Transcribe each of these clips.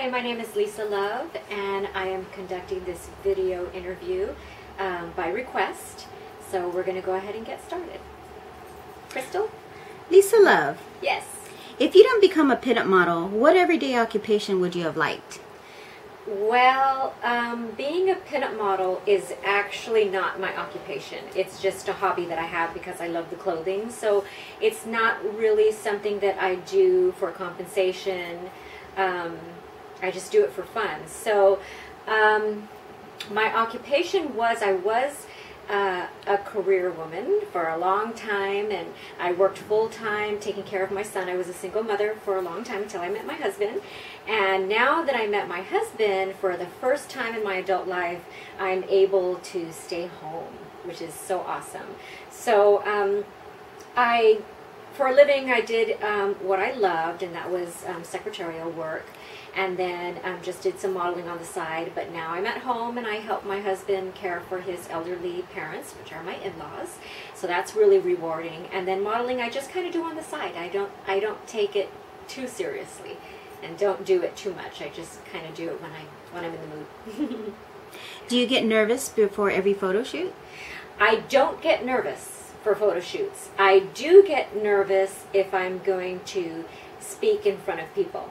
Hi, my name is Lisa Love, and I am conducting this video interview um, by request. So we're going to go ahead and get started. Crystal? Lisa Love, Yes. if you don't become a pinup model, what everyday occupation would you have liked? Well, um, being a pinup model is actually not my occupation. It's just a hobby that I have because I love the clothing. So it's not really something that I do for compensation. Um, I just do it for fun. So um, my occupation was I was uh, a career woman for a long time, and I worked full time taking care of my son. I was a single mother for a long time until I met my husband. And now that I met my husband, for the first time in my adult life, I'm able to stay home, which is so awesome. So um, I, for a living, I did um, what I loved, and that was um, secretarial work and then um, just did some modeling on the side. But now I'm at home and I help my husband care for his elderly parents, which are my in-laws. So that's really rewarding. And then modeling, I just kind of do on the side. I don't I don't take it too seriously, and don't do it too much. I just kind of do it when I when I'm in the mood. Do you get nervous before every photo shoot? I don't get nervous for photo shoots. I do get nervous if I'm going to speak in front of people.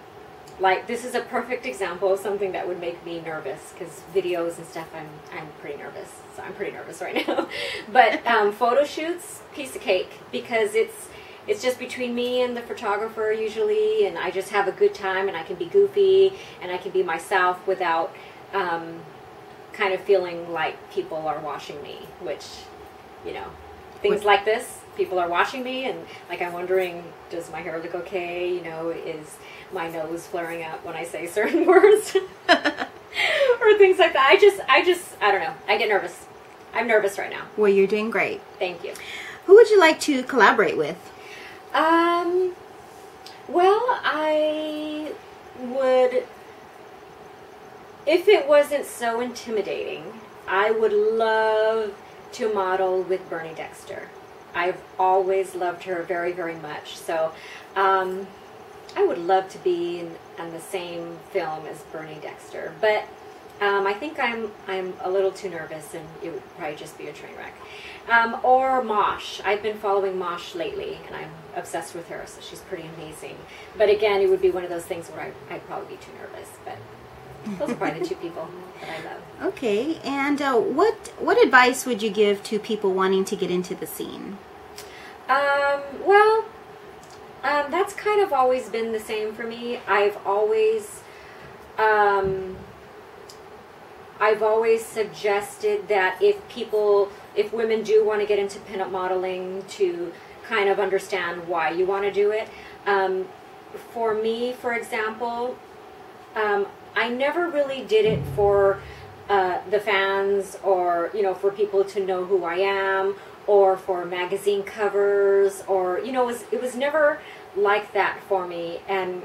Like this is a perfect example of something that would make me nervous because videos and stuff I'm I'm pretty nervous. So I'm pretty nervous right now. but um, photo shoots, piece of cake because it's it's just between me and the photographer usually, and I just have a good time and I can be goofy and I can be myself without um, kind of feeling like people are watching me, which you know things like this people are watching me and like i'm wondering does my hair look okay? You know is my nose flaring up when i say certain words? Or things like that. I just i just i don't know. I get nervous. I'm nervous right now. Well, you're doing great. thank you. Who would you like to collaborate with? um well i would if it wasn't so intimidating i would love to model with bernie dexter i've always loved her very very much so um, i would love to be in, in the same film as bernie dexter but um, I think I'm I'm a little too nervous, and it would probably just be a train wreck. Um, or Mosh. I've been following Mosh lately, and I'm obsessed with her. So she's pretty amazing. But again, it would be one of those things where I, I'd probably be too nervous. But those are probably the two people that I love. Okay, and uh, what what advice would you give to people wanting to get into the scene? Um, well, um, that's kind of always been the same for me. I've always, um, I've always suggested that if people, if women do want to get into pinup modeling, to kind of understand why you want to do it. Um, for me, for example, um, I never really did it for uh, the fans or you know for people to know who I am or for magazine covers or you know it was it was never like that for me and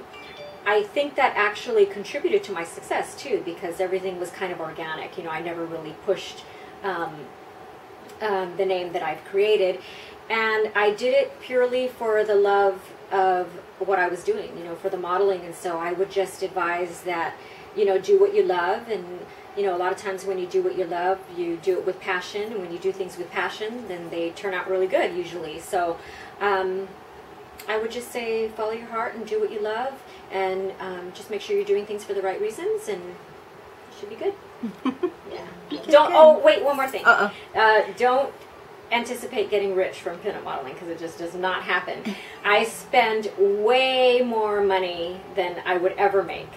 I think that actually contributed to my success too because everything was kind of organic you know I never really pushed um, um, the name that I've created. And I did it purely for the love of what I was doing, you know, for the modeling. And so I would just advise that, you know, do what you love. And, you know, a lot of times when you do what you love, you do it with passion. And when you do things with passion, then they turn out really good usually. So um, I would just say follow your heart and do what you love. And um, just make sure you're doing things for the right reasons and it should be good. Yeah. Okay, Don't, good. oh, wait, one more thing. Uh-oh. Uh, don't anticipate getting rich from pinup modeling because it just does not happen. I spend way more money than I would ever make.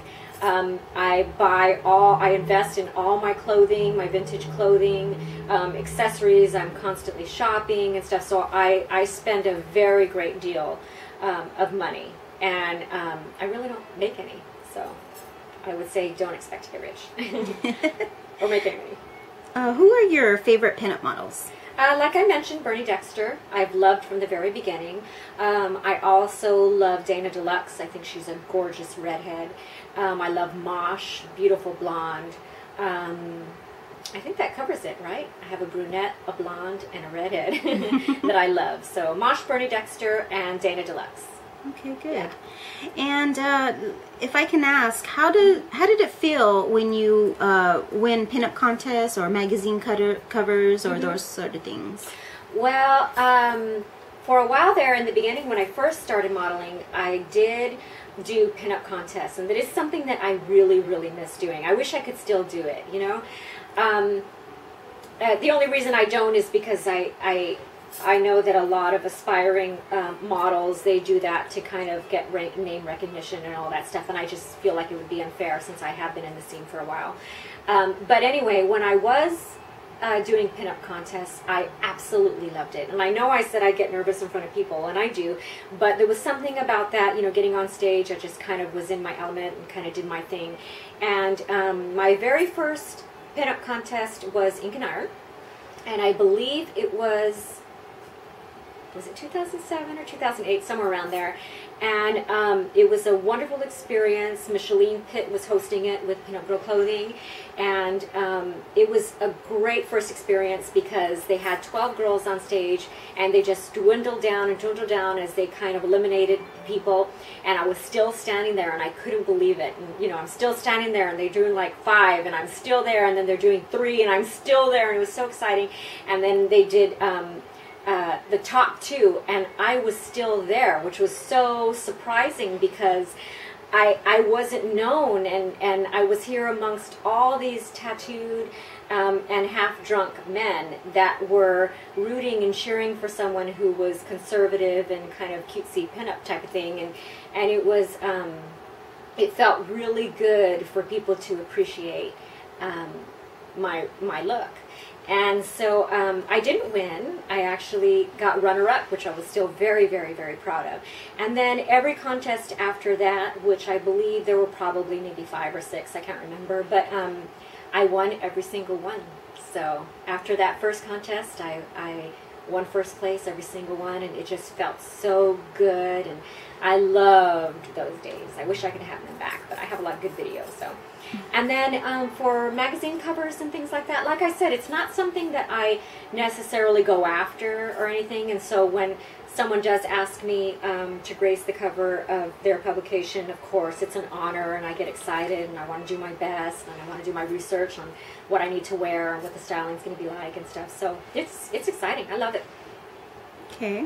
Um, I buy all, I invest in all my clothing, my vintage clothing, um, accessories. I'm constantly shopping and stuff. So I, I spend a very great deal um, of money, and um, I really don't make any. So I would say don't expect to get rich or make any money. Uh, who are your favorite pinup models? Uh, like I mentioned, Bernie Dexter, I've loved from the very beginning. Um, I also love Dana Deluxe. I think she's a gorgeous redhead. Um, I love Mosh, beautiful blonde. Um, I think that covers it, right? I have a brunette, a blonde, and a redhead that I love. So Mosh, Bernie Dexter, and Dana Deluxe. Okay, good. And uh, if I can ask, how did how did it feel when you uh, win pinup contests or magazine cutter, covers or Mm-hmm. those sort of things? Well, um, for a while there in the beginning, when I first started modeling, I did do pinup contests, and that is something that I really, really miss doing. I wish I could still do it, you know. Um, uh, the only reason I don't is because I, I, I know that a lot of aspiring um, models they do that to kind of get rank, name recognition and all that stuff, and I just feel like it would be unfair since I have been in the scene for a while. Um, but anyway, when I was uh, doing pinup contests, I absolutely loved it. And I know I said I get nervous in front of people, and I do, but there was something about that, you know, getting on stage, I just kind of was in my element and kind of did my thing. And um, my very first pinup contest was Ink and Iron, and I believe it was was it 2007 or 2008, somewhere around there. And um, it was a wonderful experience. Micheline Pitt was hosting it with Girl Clothing. And um, it was a great first experience because they had 12 girls on stage and they just dwindled down and dwindled down as they kind of eliminated people. And I was still standing there and I couldn't believe it. And, you know, I'm still standing there and they're doing like five and I'm still there and then they're doing three and I'm still there and it was so exciting. And then they did. Um, uh, the top two, and I was still there, which was so surprising because I I wasn't known, and and I was here amongst all these tattooed um, and half drunk men that were rooting and cheering for someone who was conservative and kind of cutesy pinup type of thing, and and it was um, it felt really good for people to appreciate um, my my look. And so um, I didn't win. I actually got runner up, which I was still very, very, very proud of. And then every contest after that, which I believe there were probably maybe five or six, I can't remember, but um, I won every single one. So after that first contest, I, I won first place every single one, and it just felt so good. And I loved those days. I wish I could have them back, but I have a lot of good videos. So, and then um, for magazine covers and things like that, like I said, it's not something that I necessarily go after or anything. And so when someone does ask me um, to grace the cover of their publication, of course, it's an honor, and I get excited, and I want to do my best, and I want to do my research on what I need to wear and what the styling's going to be like and stuff. So it's it's exciting. I love it. Okay.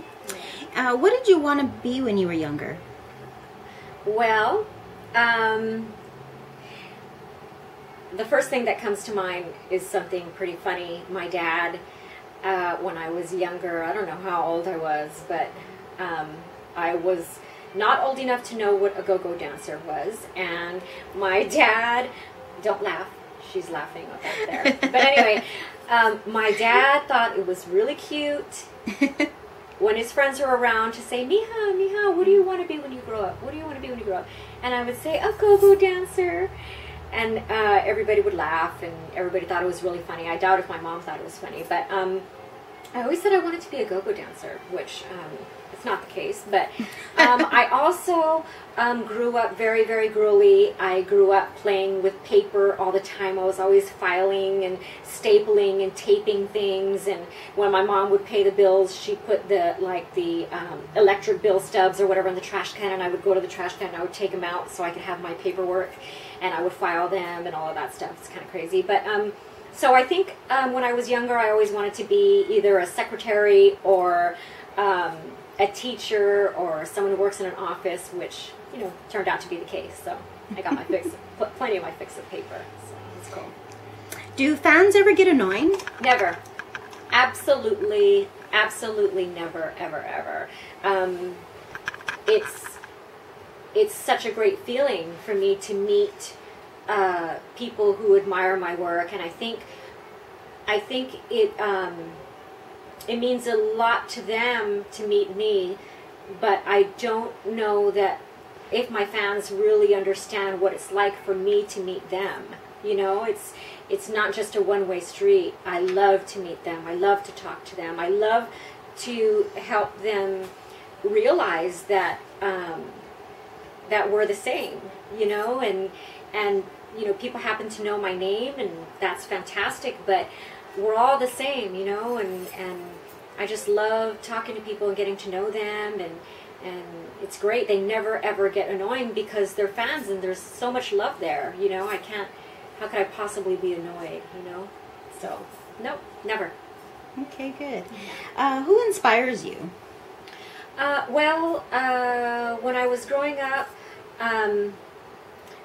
Uh, what did you want to be when you were younger? Well, um, the first thing that comes to mind is something pretty funny. My dad, uh, when I was younger, I don't know how old I was, but um, I was not old enough to know what a go-go dancer was, and my dad, don't laugh, she's laughing up there. But anyway, um, my dad thought it was really cute when his friends were around to say, Miha, Miha, what do you want to be when you grow up? What do you want to be when you grow up? And I would say, a go-go dancer. And uh, everybody would laugh, and everybody thought it was really funny. I doubt if my mom thought it was funny, but um, I always said I wanted to be a go-go dancer, which um, it's not the case. But um, I also um, grew up very, very girly. I grew up playing with paper all the time. I was always filing and stapling and taping things. And when my mom would pay the bills, she put the like the um, electric bill stubs or whatever in the trash can, and I would go to the trash can and I would take them out so I could have my paperwork, and I would file them and all of that stuff. It's kind of crazy, but. So I think um, when I was younger, I always wanted to be either a secretary or um, a teacher or someone who works in an office, which you know turned out to be the case. So I got my fix, pl- plenty of my fix of paper. So it's cool. Do fans ever get annoying? Never, absolutely, absolutely never, ever, ever. Um, it's it's such a great feeling for me to meet uh, people who admire my work, and I think I think it um, it means a lot to them to meet me, but I don't know that if my fans really understand what it's like for me to meet them. You know, it's it's not just a one way street. I love to meet them. I love to talk to them. I love to help them realize that um, that we're the same. You know, and and you know people happen to know my name, and that's fantastic. But we're all the same. You know, and and I just love talking to people and getting to know them and and it's great. They never ever get annoying because they're fans and there's so much love there. You know, I can't. How could I possibly be annoyed? You know, so nope, never. Okay, good. Uh, who inspires you? Uh, well, uh, when I was growing up, um,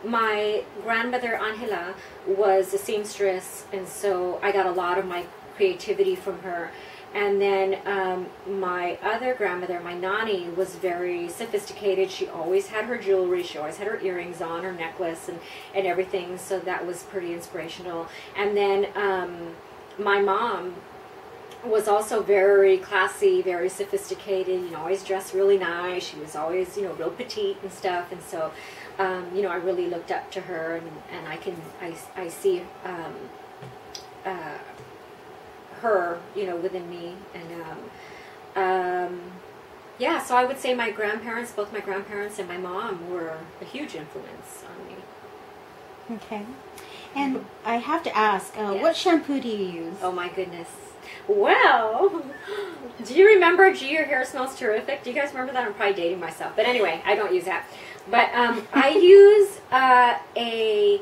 my grandmother Angela was a seamstress, and so I got a lot of my creativity from her. And then um, my other grandmother, my nanny, was very sophisticated. She always had her jewelry. She always had her earrings on, her necklace, and, and everything. So that was pretty inspirational. And then um, my mom was also very classy, very sophisticated. You know, always dressed really nice. She was always, you know, real petite and stuff. And so, um, you know, I really looked up to her, and, and I can I, I see um, uh, her, you know, within me, and um, um, yeah. So I would say my grandparents, both my grandparents and my mom, were a huge influence on me. Okay. And I have to ask, uh, Yes. what shampoo do you use? Oh my goodness. Well, do you remember Gee, your hair smells terrific? Do you guys remember that? I'm probably dating myself. But anyway, I don't use that. But um, I use uh, a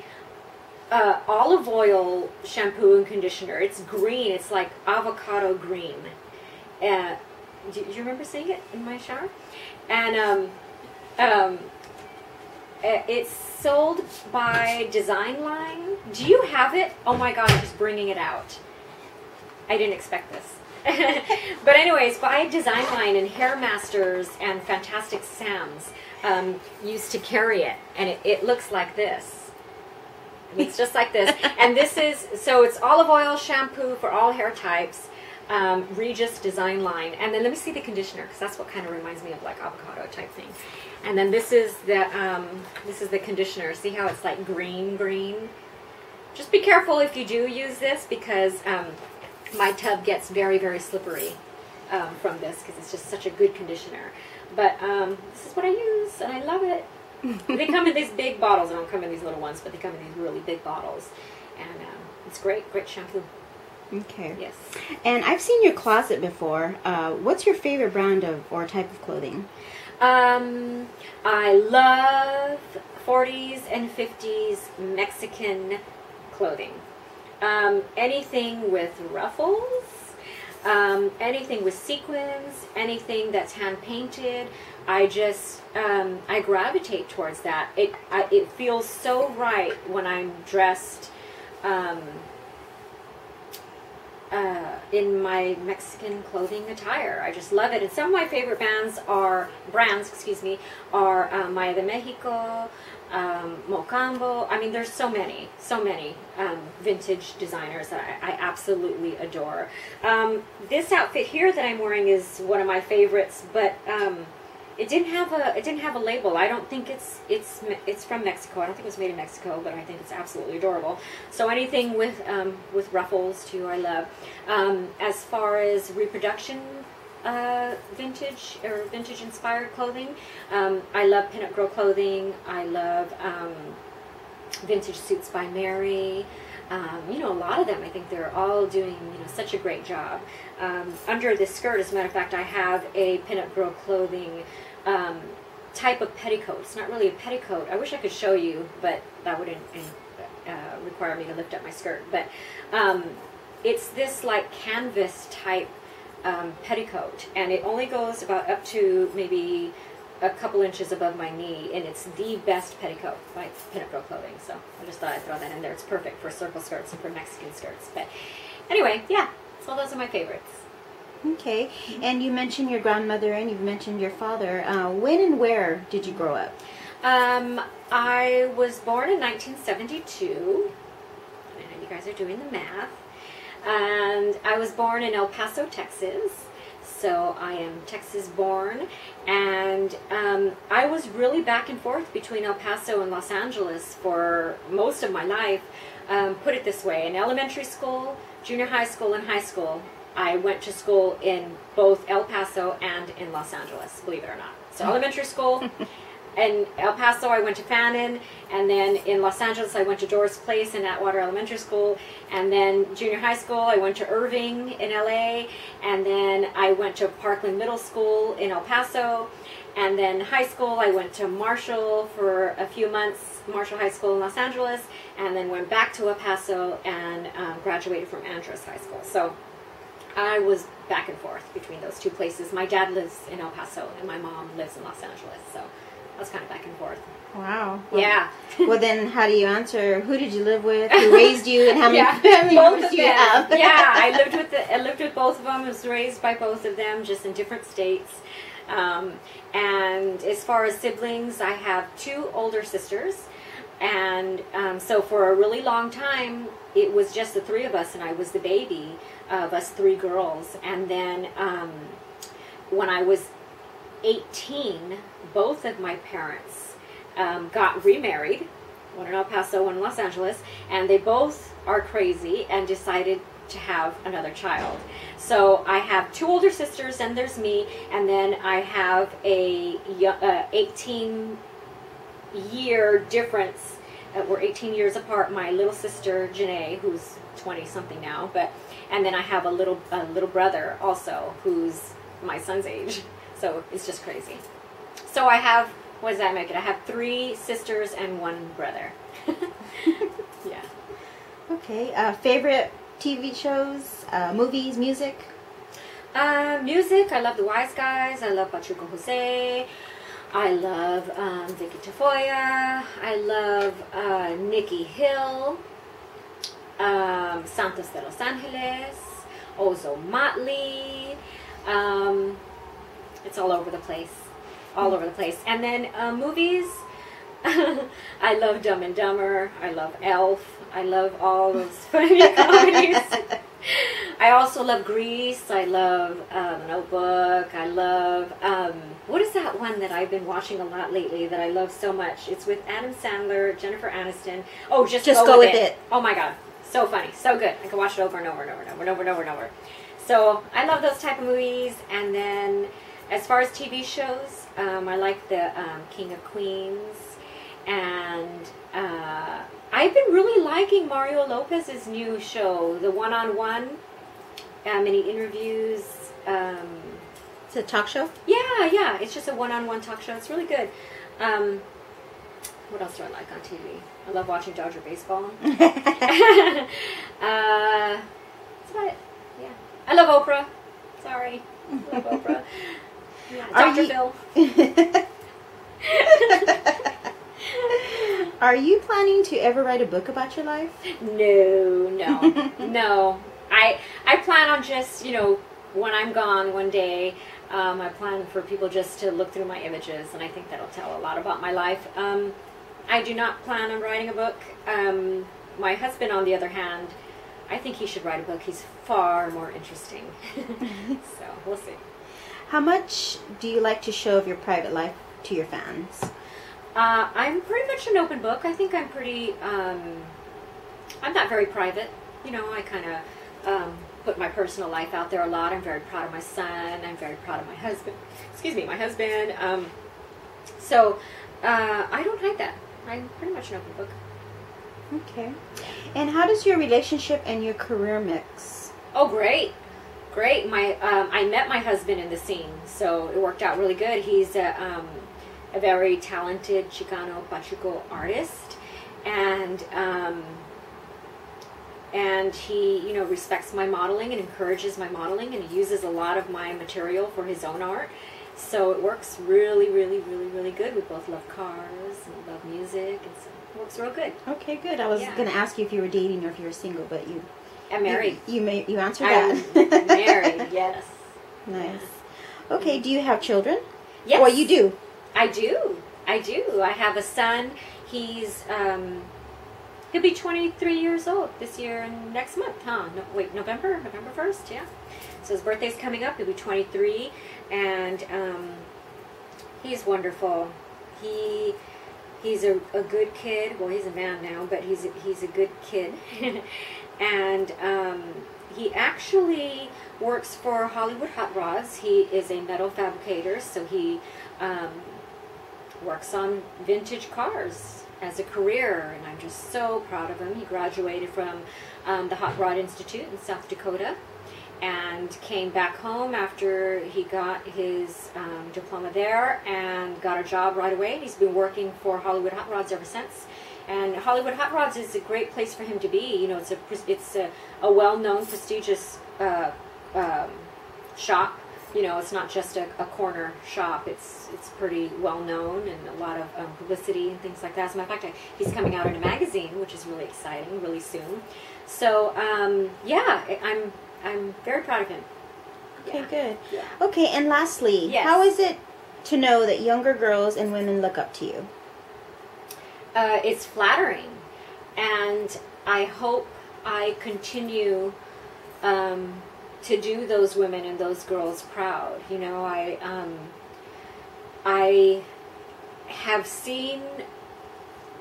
uh, olive oil shampoo and conditioner. It's green. It's like avocado green. Uh, do, you remember seeing it in my shower? And um, um, uh, it's sold by Design Line. Do you have it? Oh my god, I'm just bringing it out. I didn't expect this. but anyways, by Design Line and Hair Masters and Fantastic Sam's um, used to carry it, and it, it looks like this. It's just like this, and this is so it's olive oil shampoo for all hair types. Um, Regis Design Line, and then let me see the conditioner because that's what kind of reminds me of like avocado type thing. And then this is the um, this is the conditioner. See how it's like green, green. Just be careful if you do use this because um, my tub gets very, very slippery um, from this because it's just such a good conditioner. But um, this is what I use and I love it. they come in these big bottles. They don't come in these little ones, but they come in these really big bottles. And um, it's great, great shampoo. Okay. Yes. And I've seen your closet before. Uh, what's your favorite brand of or type of clothing? Um, I love 40s and 50s Mexican clothing. Um, anything with ruffles, um, anything with sequins, anything that's hand painted. I just um, I gravitate towards that. It I, it feels so right when I'm dressed. Um, uh, in my Mexican clothing attire. I just love it. And some of my favorite bands are brands, excuse me, are um, Maya de Mexico, um, Mocambo. I mean, there's so many, so many um, vintage designers that I, I absolutely adore. Um, this outfit here that I'm wearing is one of my favorites, but um, it didn't have a it didn't have a label. I don't think it's it's it's from Mexico. I don't think it was made in Mexico, but I think it's absolutely adorable. So anything with um, with ruffles too, I love. Um, as far as reproduction uh, vintage or vintage inspired clothing, um, I love Pinup Girl clothing. I love um, vintage suits by Mary. Um, you know, a lot of them, I think they're all doing, you know, such a great job. Um, under this skirt, as a matter of fact, I have a pinup girl clothing um, type of petticoat. It's not really a petticoat. I wish I could show you, but that would uh, require me to lift up my skirt. But um, it's this like canvas type um, petticoat, and it only goes about up to maybe a couple inches above my knee, and it's the best petticoat by Pinup Girl Clothing. So I just thought I'd throw that in there. It's perfect for circle skirts and for Mexican skirts. But anyway, yeah, so those are my favorites. Okay. And you mentioned your grandmother and you've mentioned your father. Uh, when and where did you grow up? Um, I was born in 1972. I know you guys are doing the math. And I was born in El Paso, Texas. So I am Texas born. And um, I was really back and forth between El Paso and Los Angeles for most of my life. Um, put it this way in elementary school, junior high school, and high school, I went to school in both El Paso and in Los Angeles, believe it or not. So elementary school, in El Paso, I went to Fannin, and then in Los Angeles, I went to Doris Place and Atwater Elementary School, and then junior high school, I went to Irving in LA, and then I went to Parkland Middle School in El Paso, and then high school, I went to Marshall for a few months, Marshall High School in Los Angeles, and then went back to El Paso and um, graduated from Andress High School. So I was back and forth between those two places. My dad lives in El Paso, and my mom lives in Los Angeles. So I was kind of back and forth. Wow. yeah. well, then how do you answer? Who did you live with? Who raised you? And how many yeah, family members do you have? yeah, I lived with the, I lived with both of them. I was raised by both of them, just in different states. Um, and as far as siblings, I have two older sisters, and um, so for a really long time, it was just the three of us, and I was the baby of us three girls. And then um, when I was 18, both of my parents um, got remarried, one in El Paso, one in Los Angeles, and they both are crazy and decided to have another child. So I have two older sisters, and there's me, and then I have a uh, 18 year difference. Uh, we're 18 years apart. My little sister Janae, who's 20 something now, but and then I have a little a little brother also, who's my son's age. So it's just crazy. So I have what does that make it? I have three sisters and one brother. yeah. Okay. Uh, favorite TV shows, uh, movies, music? Uh, music, I love The Wise Guys. I love Pachuco Jose. I love um, Vicky Tafoya. I love uh, Nikki Hill. Um, Santos de Los Angeles. Ozo Motley. Um, it's all over the place. All over the place. And then uh, movies. I love Dumb and Dumber. I love Elf. I love all those funny comedies. I also love Grease. I love The Notebook. I love um, what is that one that I've been watching a lot lately that I love so much? It's with Adam Sandler, Jennifer Aniston. Oh, just Just go, Go with, With it. It. Oh my god, so funny, so good. I can watch it over and over and over and over and over and over and over. So I love those type of movies. And then as far as TV shows, um, I like the um, King of Queens, and uh, I've been really liking Mario Lopez's new show, the one-on-one, uh, many interviews. Um, It's a talk show. yeah, yeah, it's just a one-on-one talk show. It's really good. Um, what else do I like on TV? I love watching Dodger baseball. uh, that's about it. Yeah, I love Oprah. Sorry, I love Oprah. Are Dr. you- Phil. Are you planning to ever write a book about your life? No, no, no. I I plan on just you know when I'm gone one day. Um, I plan for people just to look through my images, and I think that'll tell a lot about my life. Um, I do not plan on writing a book. Um, my husband, on the other hand, I think he should write a book. He's far more interesting. so we'll see. How much do you like to show of your private life to your fans? Uh, I'm pretty much an open book. I think I'm pretty. Um, I'm not very private. You know, I kind of um, put my personal life out there a lot. I'm very proud of my son. I'm very proud of my husband. Excuse me, my husband. Um, so uh, I don't hide that. I'm pretty much an open book. Okay. And how does your relationship and your career mix? Oh, great, great. My um, I met my husband in the scene, so it worked out really good. He's a, um, a very talented Chicano Pachuco artist, and um, and he you know respects my modeling and encourages my modeling, and he uses a lot of my material for his own art. So it works really, really, really, really good. We both love cars and love music, and so it works real good. Okay, good. I was Yeah. going to ask you if you were dating or if you were single, but you I'm married. You, you may you answered I'm that. married. Yes. nice. Okay. Do you have children? Yes. Well, you do. I do. I do. I have a son. He's um, he'll be 23 years old this year and next month, huh? No, wait, November, November 1st, yeah. So his birthday's coming up. He'll be 23, and um, he's wonderful. He he's a, a good kid. Well, he's a man now, but he's a, he's a good kid, and um, he actually works for Hollywood Hot Rods. He is a metal fabricator, so he um, works on vintage cars as a career, and I'm just so proud of him. He graduated from um, the Hot Rod Institute in South Dakota and came back home after he got his um, diploma there and got a job right away. He's been working for Hollywood Hot Rods ever since. And Hollywood Hot Rods is a great place for him to be. You know, it's a it's a, a well-known, prestigious uh, um, shop. You know, it's not just a, a, corner shop. It's it's pretty well known and a lot of um, publicity and things like that. As a matter of fact, he's coming out in a magazine, which is really exciting, really soon. So um, yeah, I'm I'm very proud of him. Okay, Yeah. good. Yeah. Okay, and lastly, Yes. how is it to know that younger girls and women look up to you? uh, it's flattering, and I hope I continue um, to do those women and those girls proud. You know, I um, I have seen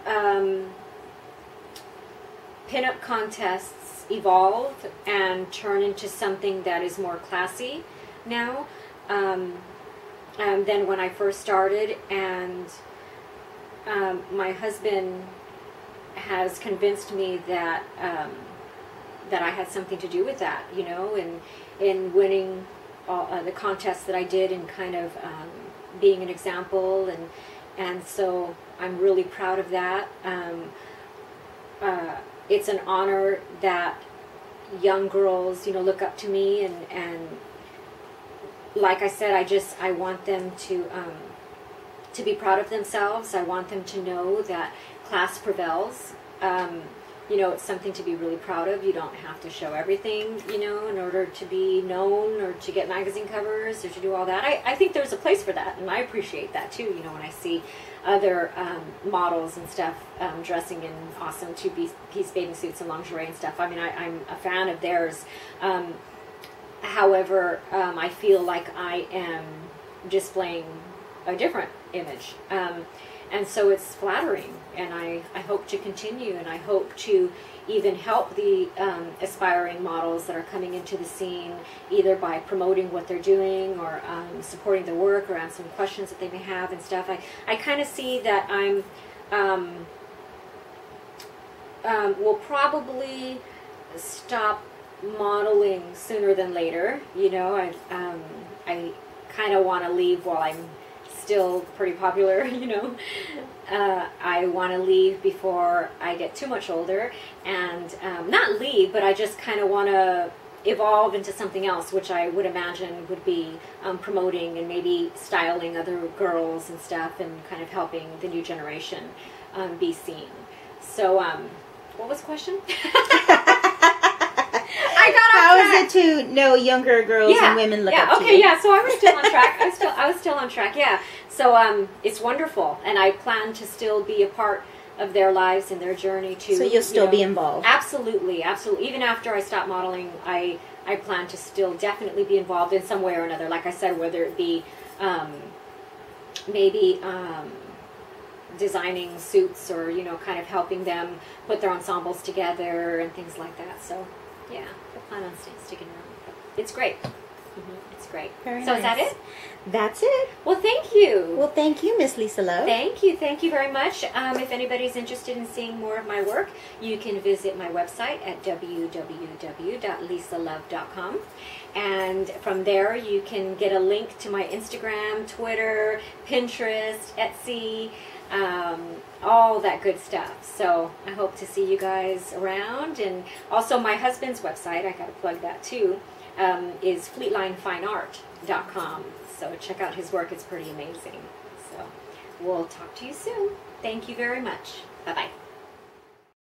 um, pinup contests evolve and turn into something that is more classy now um, um, than when I first started, and um, my husband has convinced me that um, that I had something to do with that, you know, in in winning all, uh, the contests that I did, and kind of um, being an example, and and so I'm really proud of that. Um, uh, it's an honor that young girls, you know, look up to me, and and like I said, I just I want them to. Um, to be proud of themselves. I want them to know that class prevails. Um, you know, it's something to be really proud of. You don't have to show everything, you know, in order to be known or to get magazine covers or to do all that. I, I think there's a place for that, and I appreciate that too, you know, when I see other um, models and stuff um, dressing in awesome two piece, bathing suits and lingerie and stuff. I mean, I, I'm a fan of theirs. Um, however, um, I feel like I am displaying a different image. Um, and so it's flattering, and I, I hope to continue, and I hope to even help the um, aspiring models that are coming into the scene, either by promoting what they're doing or um, supporting their work or answering questions that they may have and stuff. I, I kind of see that I'm, um, um, will probably stop modeling sooner than later. You know, I, um, I kind of want to leave while I'm still pretty popular, you know. Uh, I want to leave before I get too much older, and um, not leave, but I just kind of want to evolve into something else, which I would imagine would be um, promoting and maybe styling other girls and stuff, and kind of helping the new generation um, be seen. So, um, what was the question? I got off How is it to know younger girls and women look yeah, up to okay, yeah. So I was still on track. I was still I was still on track. Yeah. So um, it's wonderful, and I plan to still be a part of their lives and their journey to. So you'll still you know, be involved. Absolutely, absolutely. Even after I stop modeling, I I plan to still definitely be involved in some way or another. Like I said, whether it be um, maybe um, designing suits or you know, kind of helping them put their ensembles together and things like that. So yeah, the plan on staying sticking around. It's great. Hmm It's great. Very so is that it? That's it. Well, thank you. Well, thank you, Miss Lisa Love. Thank you, thank you very much. Um, if anybody's interested in seeing more of my work, you can visit my website at www.lisalove.com. And from there, you can get a link to my Instagram, Twitter, Pinterest, Etsy, um, all that good stuff. So I hope to see you guys around. And also, my husband's website, I got to plug that too, um, is fleetlinefineart.com. So check out his work, it's pretty amazing. So we'll talk to you soon. Thank you very much. Bye bye.